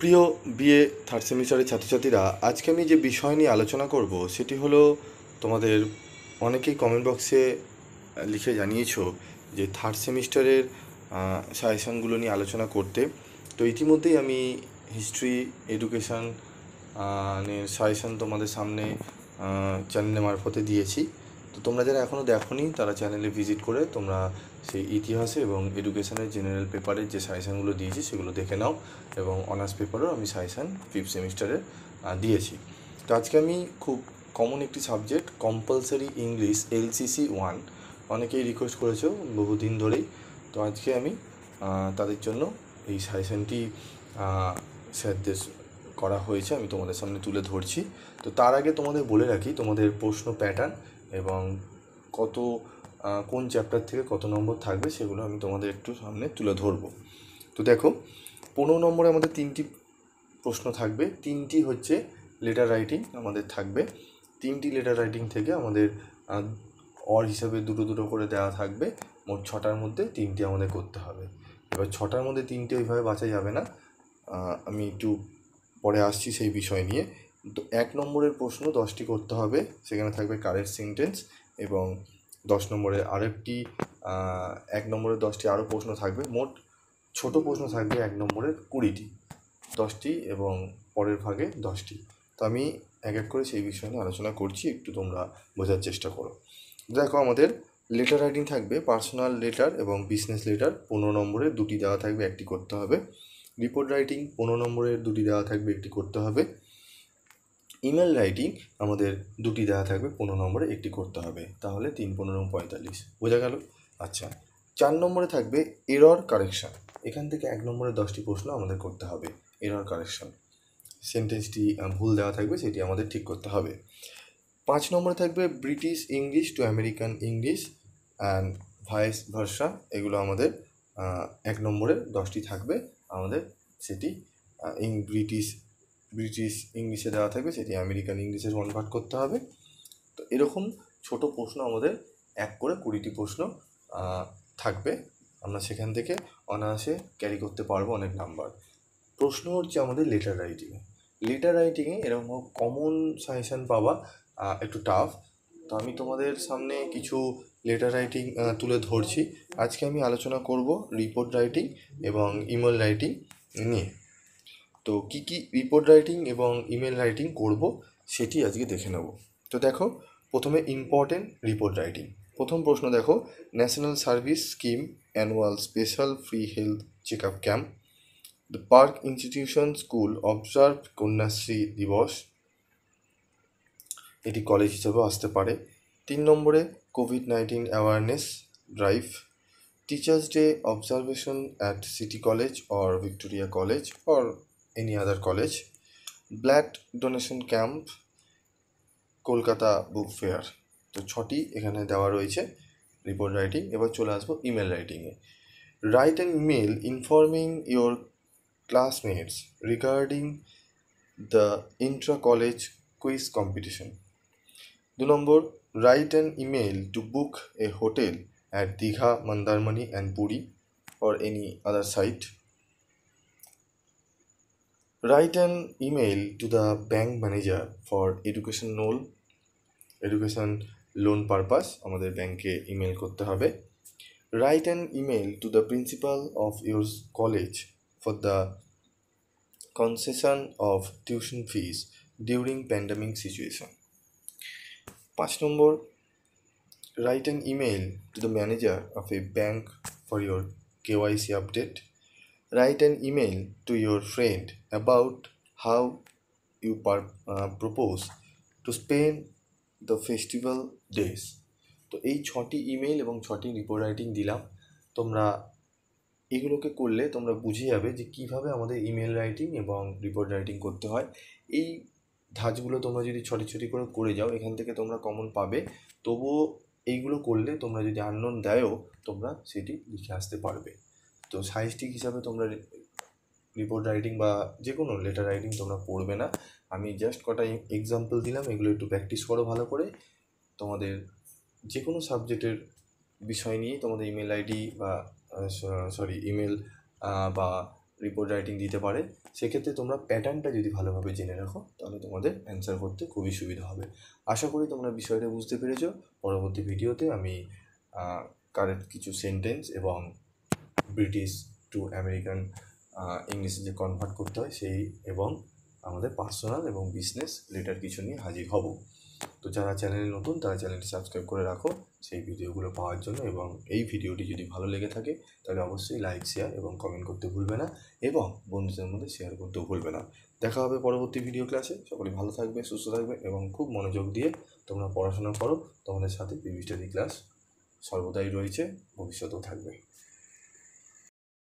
প্রিয় BA third সেমিস্টারের ছাত্রছাত্রীরা, আজকে আমি যে বিষয় নিয়ে আলোচনা করব সেটি হলো তোমাদের অনেকেই কমেন্ট বক্সে লিখে জানিয়েছো যে থার্ড সেমিস্টারের সাজেশানগুলো নিয়ে আলোচনা করতে। তো ইতিমধ্যেই আমি হিস্ট্রি এডুকেশান সাজেশান তোমাদের সামনে চ্যানেলের মারফতে দিয়েছি। তোমরা যারা এখনও দেখোনি, তারা চ্যানেলে ভিজিট করে তোমরা সেই ইতিহাসে এবং এডুকেশনের জেনারেল পেপারের যে সাজেশানগুলো দিয়েছি, সেগুলো দেখে নাও এবং অনার্স পেপারেও আমি সাজেশান ফিফথ সেমিস্টারের দিয়েছি। তো আজকে আমি খুব কমন একটি subject compulsory English LCC one অনেকেই রিকোয়েস্ট করেছ বহুদিন ধরেই। তো আজকে আমি তাদের জন্য এই সাজেশানটি স্যারদের করা হয়েছে, আমি তোমাদের সামনে তুলে ধরছি। তো তার আগে তোমাদের বলে রাখি, তোমাদের প্রশ্ন প্যাটার্ন এবং কত কোন চ্যাপ্টার থেকে কত নম্বর থাকবে সেগুলো আমি তোমাদের একটু সামনে তুলে ধরবো। তো দেখো, পনেরো নম্বরে আমাদের তিনটি প্রশ্ন থাকবে। তিনটি হচ্ছে লেটার রাইটিং আমাদের থাকবে। তিনটি লেটার রাইটিং থেকে আমাদের অর হিসাবে দুটো দুটো করে দেওয়া থাকবে। মোট ছটার মধ্যে তিনটি আমাদের করতে হবে। এবার ছটার মধ্যে তিনটে ওইভাবে বাঁচা যাবে না। আমি একটু পরে আসছি সেই বিষয় নিয়ে। এক নম্বরের প্রশ্ন দশটি করতে হবে। সেখানে থাকবে কারেক্ট সেন্টেন্স এবং দশ নম্বরে আরেকটি এক নম্বরের দশটি আরও প্রশ্ন থাকবে। মোট ছোট প্রশ্ন থাকবে এক নম্বরের কুড়িটি। দশটি এবং পরের ভাগে দশটি। তো আমি এক এক করে সেই বিষয় নিয়ে আলোচনা করছি, একটু তোমরা বোঝার চেষ্টা করো। দেখো আমাদের লেটার রাইটিং থাকবে পার্সোনাল লেটার এবং বিজনেস লেটার পনেরো নম্বরের দুটি দেওয়া থাকবে, একটি করতে হবে। রিপোর্ট রাইটিং পনেরো নম্বরের দুটি দেওয়া থাকবে, একটি করতে হবে। ইমেল রাইটিং আমাদের দুটি দেওয়া থাকবে, পনেরো নম্বরে একটি করতে হবে। তাহলে তিন, পনেরো পঁয়তাল্লিশ। বোঝা গেল? আচ্ছা। চার নম্বরে থাকবে এরর কারেকশান এখান থেকে এক নম্বরে দশটি প্রশ্ন আমাদের করতে হবে এরর কারেকশান সেন্টেন্সটি ভুল দেওয়া থাকবে, সেটি আমাদের ঠিক করতে হবে। পাঁচ নম্বরে থাকবে British English to American English and vice versa এগুলো আমাদের এক নম্বরে দশটি থাকবে, আমাদের সেটি ইং ব্রিটিশ ব্রিটিশ ইংলিশে দেওয়া থাকবে, সেটি আমেরিকান ইংলিশে কনভার্ট করতে হবে। তো এরকম ছোট প্রশ্ন আমাদের এক করে কুড়িটি প্রশ্ন থাকবে। আমরা সেখান থেকে অনায়াসে ক্যারি করতে পারব অনেক নাম্বার প্রশ্ন হচ্ছে আমাদের লেটার রাইটিংয়ে লেটার রাইটিংয়ে এরকম কমন সাজেশান পাওয়া একটু টাফ তো আমি তোমাদের সামনে কিছু লেটার রাইটিং তুলে ধরছি। আজকে আমি আলোচনা করব রিপোর্ট রাইটিং এবং ইমেল রাইটিং নিয়ে। তো কী কী রিপোর্ট রাইটিং এবং ইমেল রাইটিং করব সেটি আজকে দেখে নেব। তো দেখো, প্রথমে ইম্পর্টেন্ট রিপোর্ট রাইটিং প্রথম প্রশ্ন দেখো National Service Scheme annual special free health check up camp the Park Institution school observe Kanyashree দিবস এটি কলেজ হিসেবেও আসতে পারে। তিন নম্বরে Covid nineteen awareness drive teachers' day observation at City College or Victoria College or any other college blood donation camp Kolkata book fair তো ছটি এখানে দেওয়া রয়েছে রিপোর্ট রাইটিং এবার চলে আসব email রাইটিংয়ে write an email informing your classmates regarding the intra college quiz competition দু নম্বর write an email to book a hotel at Digha Mandarmani and Puri or any other site. Write an email to the bank manager for education loan education loan purpose আমাদের ব্যাংকে email করতে হবে write an email to the principal of your college for the concession of tuition fees during pandemic situation পাঁচ নম্বর write an email to the manager of a bank for your KYC update. Write an email to your friend about how you par- uh, propose to spend the festival days. তো এই ছটি email এবং ছটি report writing দিলাম। তোমরা এগুলোকে করলে তোমরা বুঝে যাবে যে কীভাবে আমাদের ইমেল রাইটিং এবং রিপোর্ট রাইটিং করতে হয়। এই ধাঁচগুলো তোমরা যদি ছটি ছটি করে করে যাও এখান থেকে তোমরা কমন পাবে। তবুও এইগুলো করলে তোমরা যদি আননোন দেয়ও তোমরা সেটি লিখে আসতে পারবে। তো সাইস্টিক হিসাবে তোমরা রিপোর্ট রাইটিং বা যে কোনো লেটার রাইটিং তোমরা পড়বে না। আমি জাস্ট কটা এক্সাম্পল দিলাম, এগুলো একটু প্র্যাকটিস করো ভালো করে। তোমাদের যে কোনো সাবজেক্টের বিষয় নিয়ে তোমাদের ইমেল আইডি বা সরি ইমেল বা রিপোর্ট রাইটিং দিতে পারে। সেক্ষেত্রে তোমরা প্যাটার্নটা যদি ভালোভাবে জেনে রাখো, তাহলে তোমাদের অ্যান্সার করতে খুবই সুবিধা হবে। আশা করি তোমরা বিষয়টা বুঝতে পেরেছ। পরবর্তী ভিডিওতে আমি কারেক্ট কিছু সেন্টেন্স এবং ব্রিটিশ টু আমেরিকান ইংলিশে যে কনভার্ট করতে হয় সেই এবং আমাদের পার্সোনাল এবং বিজনেস লেটার কিছু নিয়ে হাজির হব। তো যারা চ্যানেলে নতুন, তারা চ্যানেলটি সাবস্ক্রাইব করে রাখো। সেই ভিডিওগুলো পাওয়ার জন্য এবং এই ভিডিওটি যদি ভালো লেগে থাকে, তাহলে অবশ্যই লাইক শেয়ার এবং কমেন্ট করতে ভুলবে না এবং বন্ধুদের মধ্যে শেয়ার করতেও ভুলবে না। দেখা হবে পরবর্তী ভিডিও ক্লাসে সকলে ভালো থাকবে, সুস্থ থাকবে এবং খুব মনোযোগ দিয়ে তোমরা পড়াশোনা করো। তোমাদের সাথে পিভি স্টাডি ক্লাস সর্বদাই রয়েছে, ভবিষ্যতেও থাকবে।